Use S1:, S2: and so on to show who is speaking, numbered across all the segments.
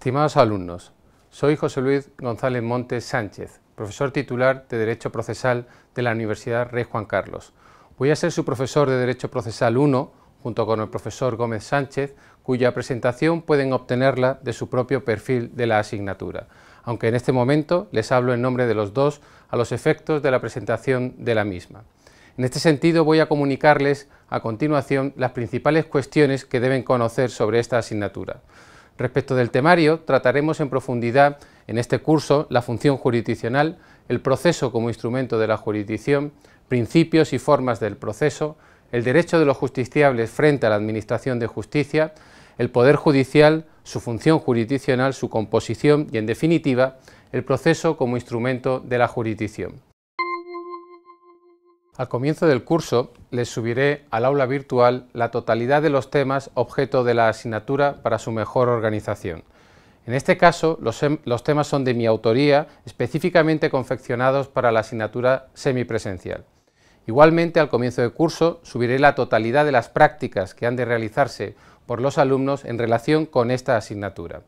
S1: Estimados alumnos, soy José Luis González Montes Sánchez, profesor titular de Derecho Procesal de la Universidad Rey Juan Carlos. Voy a ser su profesor de Derecho Procesal 1, junto con el profesor Gómez Sánchez, cuya presentación pueden obtenerla de su propio perfil de la asignatura, aunque en este momento les hablo en nombre de los dos a los efectos de la presentación de la misma. En este sentido voy a comunicarles a continuación las principales cuestiones que deben conocer sobre esta asignatura. Respecto del temario, trataremos en profundidad en este curso la función jurisdiccional, el proceso como instrumento de la jurisdicción, principios y formas del proceso, el derecho de los justiciables frente a la Administración de Justicia, el Poder Judicial, su función jurisdiccional, su composición y, en definitiva, el proceso como instrumento de la jurisdicción. Al comienzo del curso les subiré al aula virtual la totalidad de los temas objeto de la asignatura para su mejor organización. En este caso, los, temas son de mi autoría, específicamente confeccionados para la asignatura semipresencial. Igualmente, al comienzo del curso, subiré la totalidad de las prácticas que han de realizarse por los alumnos en relación con esta asignatura.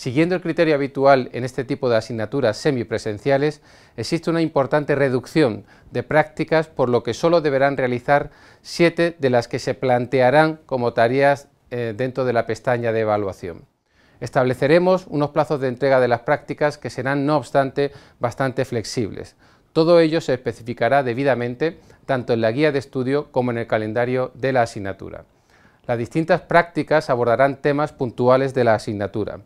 S1: Siguiendo el criterio habitual en este tipo de asignaturas semipresenciales, existe una importante reducción de prácticas, por lo que solo deberán realizar siete de las que se plantearán como tareas eh, dentro de la pestaña de evaluación. Estableceremos unos plazos de entrega de las prácticas que serán, no obstante, bastante flexibles. Todo ello se especificará debidamente tanto en la guía de estudio como en el calendario de la asignatura. Las distintas prácticas abordarán temas puntuales de la asignatura.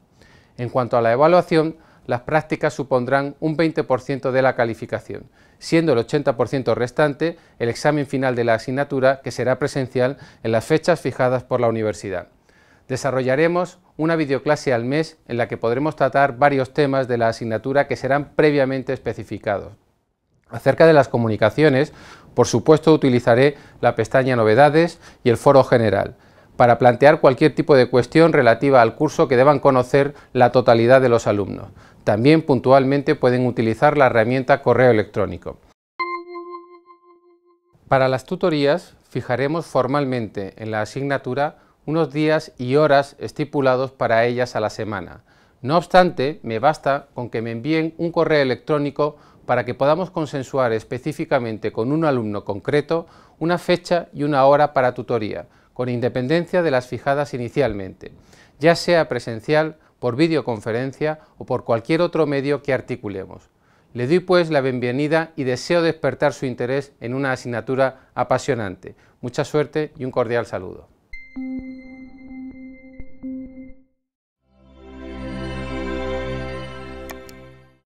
S1: En cuanto a la evaluación, las prácticas supondrán un 20% de la calificación, siendo el 80% restante el examen final de la asignatura que será presencial en las fechas fijadas por la universidad. Desarrollaremos una videoclase al mes en la que podremos tratar varios temas de la asignatura que serán previamente especificados. Acerca de las comunicaciones, por supuesto utilizaré la pestaña Novedades y el foro general, para plantear cualquier tipo de cuestión relativa al curso que deban conocer la totalidad de los alumnos. También puntualmente pueden utilizar la herramienta correo electrónico. Para las tutorías fijaremos formalmente en la asignatura unos días y horas estipulados para ellas a la semana. No obstante, me basta con que me envíen un correo electrónico para que podamos consensuar específicamente con un alumno concreto una fecha y una hora para tutoría, con independencia de las fijadas inicialmente, ya sea presencial, por videoconferencia o por cualquier otro medio que articulemos. Le doy pues la bienvenida y deseo despertar su interés en una asignatura apasionante. Mucha suerte y un cordial saludo.